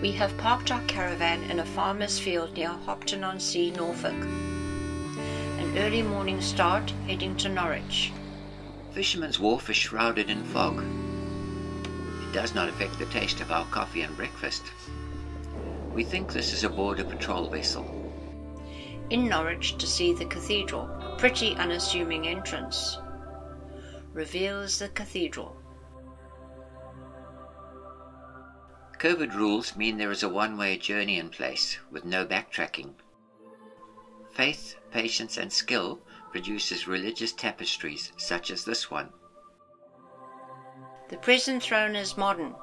We have parked our caravan in a farmer's field near Hopton on Sea, Norfolk. An early morning start heading to Norwich. Fisherman's Wharf is shrouded in fog. It does not affect the taste of our coffee and breakfast. We think this is a border patrol vessel. In Norwich to see the cathedral, a pretty unassuming entrance. Reveals the cathedral. COVID rules mean there is a one way journey in place with no backtracking. Faith, patience, and skill produces religious tapestries such as this one. The present throne is modern.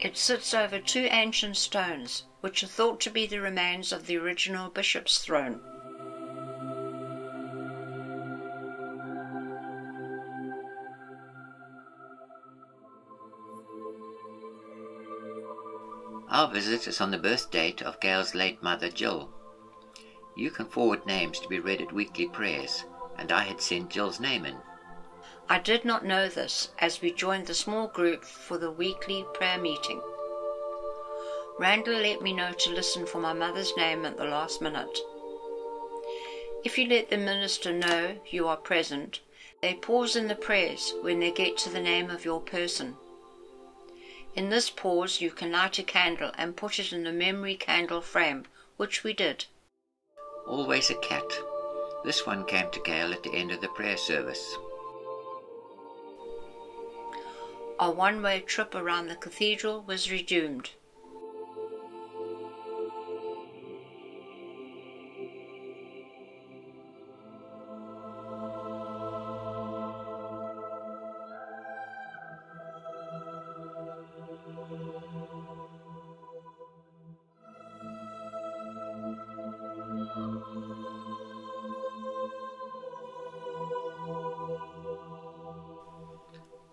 It sits over two ancient stones, which are thought to be the remains of the original bishop's throne. Our visit is on the birth date of Gail's late mother, Jill. You can forward names to be read at weekly prayers, and I had sent Jill's name in. I did not know this as we joined the small group for the weekly prayer meeting. Randal let me know to listen for my mother's name at the last minute. If you let the minister know you are present, they pause in the prayers when they get to the name of your person. In this pause, you can light a candle and put it in the memory candle frame, which we did. Always a cat. This one came to Gail at the end of the prayer service. Our one way trip around the cathedral was resumed.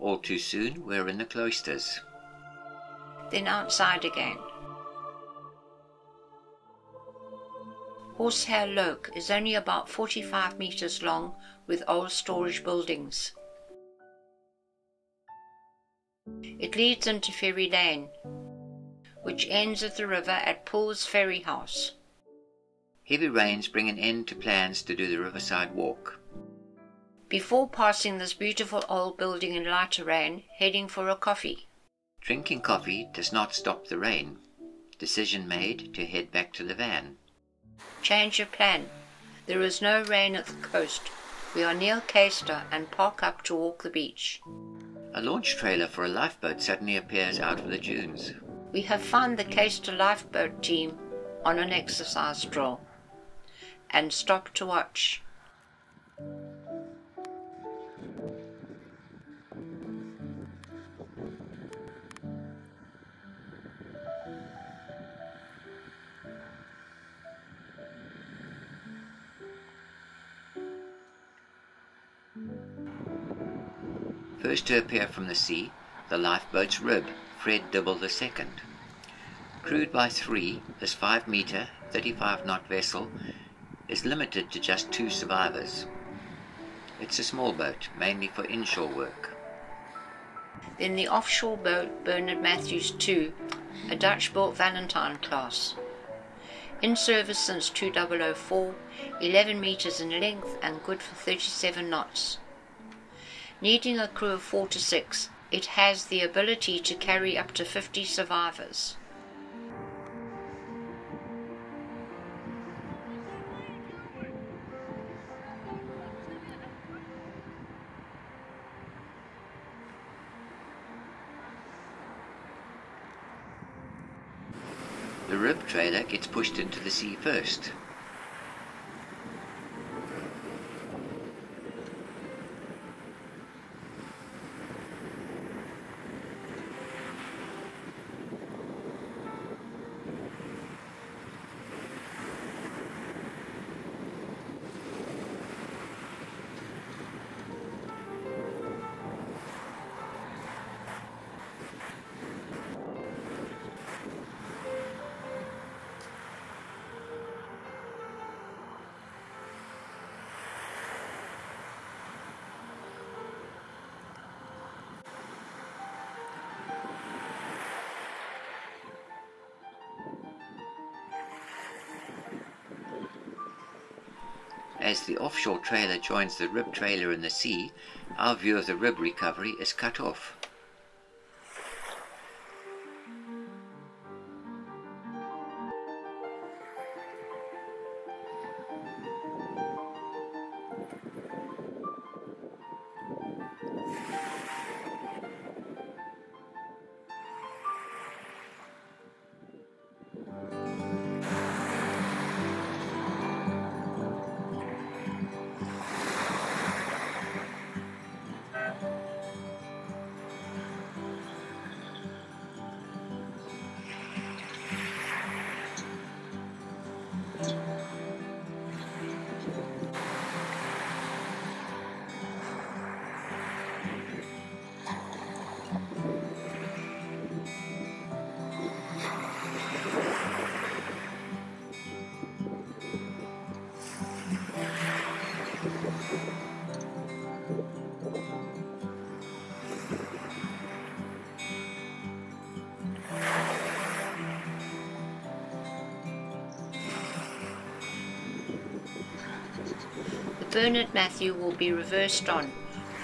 All too soon, we're in the cloisters. then outside again. Horsehair Loke is only about 45 metres long with old storage buildings. It leads into Ferry Lane, which ends at the river at Pull's Ferry House. Heavy rains bring an end to plans to do the riverside walk. Before passing this beautiful old building in lighter rain, heading for a coffee. Drinking coffee does not stop the rain. Decision made to head back to the van. Change of plan. There is no rain at the coast. We are near Caister and park up to walk the beach. A launch trailer for a lifeboat suddenly appears out of the dunes. We have found the Caister lifeboat team on an exercise drill and stop to watch. First to appear from the sea, the lifeboat's rib, Fred Dibble II. Crewed by three, this 5 metre, 35 knot vessel is limited to just two survivors. It's a small boat, mainly for inshore work. Then the offshore boat Bernard Matthews II, a Dutch built Valentine class. In service since 2004, 11 metres in length and good for 37 knots. Needing a crew of 4 to 6, it has the ability to carry up to 50 survivors. The rib trailer gets pushed into the sea first. As the offshore trailer joins the rib trailer in the sea, our view of the rib recovery is cut off. Bernard Matthew will be reversed on,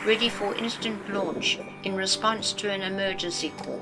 ready for instant launch in response to an emergency call.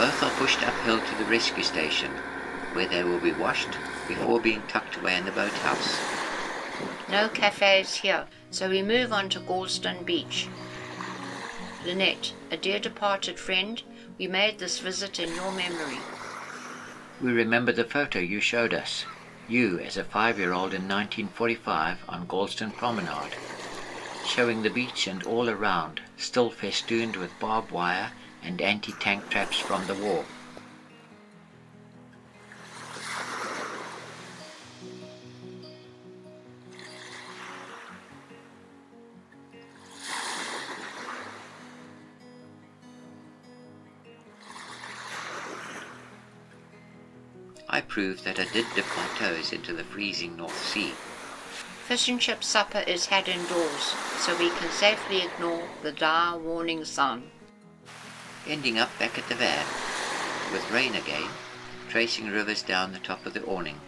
Both are pushed uphill to the rescue station, where they will be washed before being tucked away in the boathouse. No cafes here, so we move on to Gorleston Beach. Lynette, a dear departed friend, we made this visit in your memory. We remember the photo you showed us, you as a five-year-old in 1945 on Gorleston Promenade, showing the beach and all around, still festooned with barbed wire and anti-tank traps from the war. I proved that I did dip my toes into the freezing North Sea. Fish and chip supper is had indoors, so we can safely ignore the dire warning sun ending up back at the van, with rain again, tracing rivers down the top of the awning.